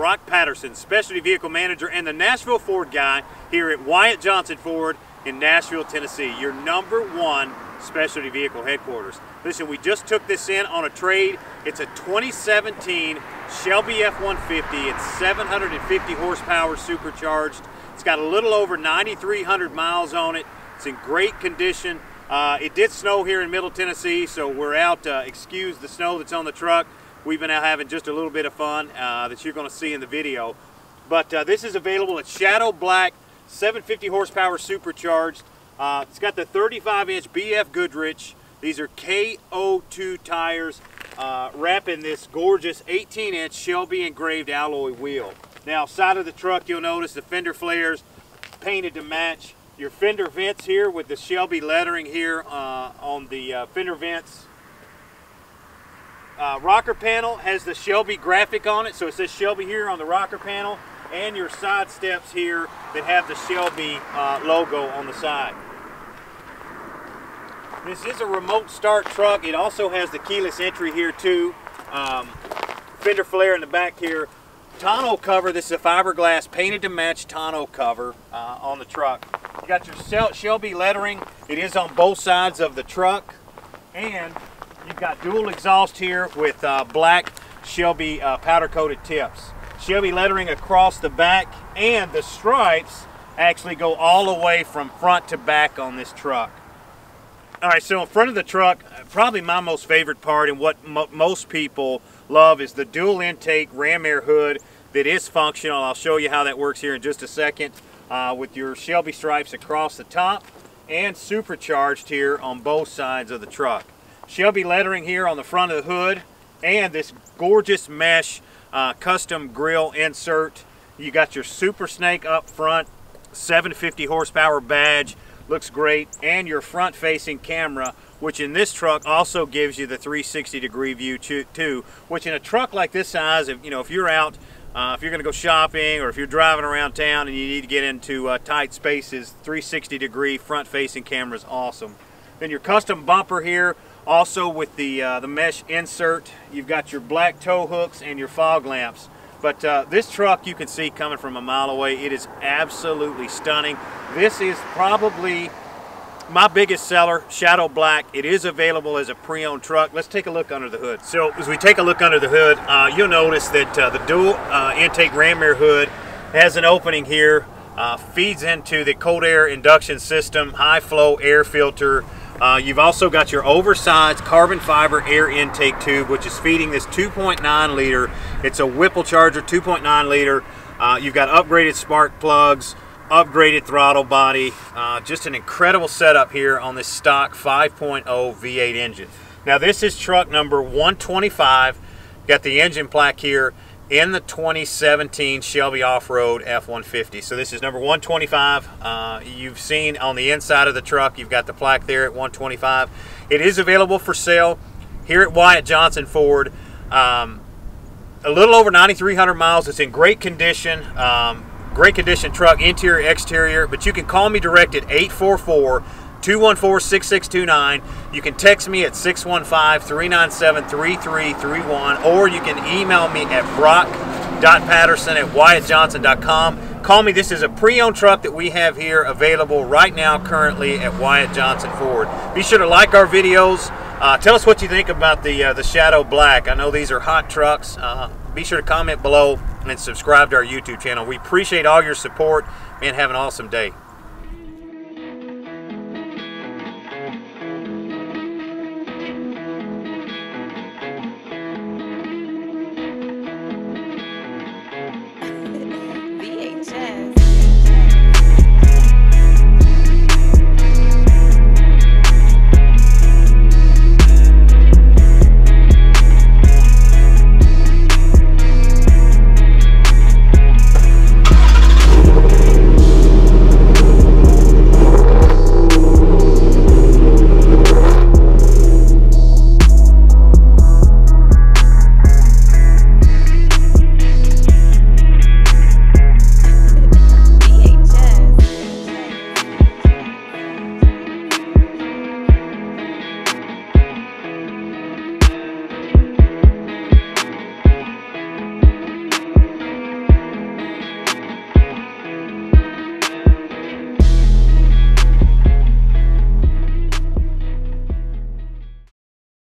Patterson, Specialty Vehicle Manager and the Nashville Ford guy here at Wyatt Johnson Ford in Nashville, Tennessee, your number one specialty vehicle headquarters. Listen, we just took this in on a trade. It's a 2017 Shelby F-150. It's 750 horsepower supercharged. It's got a little over 9,300 miles on it. It's in great condition. Uh, it did snow here in Middle Tennessee, so we're out. Uh, excuse the snow that's on the truck. We've been out having just a little bit of fun uh, that you're going to see in the video. But uh, this is available at Shadow Black, 750 horsepower supercharged. Uh, it's got the 35 inch BF Goodrich. These are KO2 tires uh, wrapping this gorgeous 18 inch Shelby engraved alloy wheel. Now side of the truck you'll notice the fender flares painted to match. Your fender vents here with the Shelby lettering here uh, on the uh, fender vents. Uh, rocker panel has the Shelby graphic on it, so it says Shelby here on the rocker panel, and your side steps here that have the Shelby uh, logo on the side. This is a remote start truck. It also has the keyless entry here too. Um, fender flare in the back here. Tonneau cover, this is a fiberglass painted to match tonneau cover uh, on the truck. You got your Shelby lettering. It is on both sides of the truck. And you've got dual exhaust here with uh, black Shelby uh, powder coated tips. Shelby lettering across the back and the stripes actually go all the way from front to back on this truck. All right, so in front of the truck, probably my most favorite part and what mo most people love is the dual intake ram air hood that is functional. I'll show you how that works here in just a second uh, with your Shelby stripes across the top and supercharged here on both sides of the truck. Shelby lettering here on the front of the hood and this gorgeous mesh uh, custom grill insert. You got your Super Snake up front, 750 horsepower badge, looks great and your front facing camera which in this truck also gives you the 360 degree view too which in a truck like this size if you know if you're out uh, if you're going to go shopping or if you're driving around town and you need to get into uh, tight spaces 360 degree front facing camera is awesome then your custom bumper here also with the uh, the mesh insert you've got your black tow hooks and your fog lamps but uh, this truck you can see coming from a mile away. It is absolutely stunning. This is probably my biggest seller, Shadow Black. It is available as a pre-owned truck. Let's take a look under the hood. So as we take a look under the hood, uh, you'll notice that uh, the dual uh, intake ram air hood has an opening here, uh, feeds into the cold air induction system, high flow air filter, uh, you've also got your oversized carbon fiber air intake tube, which is feeding this 2.9 liter. It's a Whipple Charger 2.9 liter. Uh, you've got upgraded spark plugs, upgraded throttle body. Uh, just an incredible setup here on this stock 5.0 V8 engine. Now this is truck number 125. Got the engine plaque here in the 2017 Shelby Off-Road F-150. So this is number 125. Uh, you've seen on the inside of the truck, you've got the plaque there at 125. It is available for sale here at Wyatt Johnson Ford. Um, a little over 9,300 miles. It's in great condition. Um, great condition truck, interior, exterior. But you can call me direct at 844 214-6629. You can text me at 615-397-3331 or you can email me at brock.patterson at wyattjohnson.com. Call me. This is a pre-owned truck that we have here available right now currently at Wyatt Johnson Ford. Be sure to like our videos. Uh, tell us what you think about the, uh, the Shadow Black. I know these are hot trucks. Uh, be sure to comment below and subscribe to our YouTube channel. We appreciate all your support and have an awesome day.